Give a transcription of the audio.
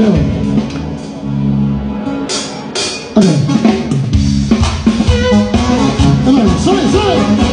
OK，来，四位是。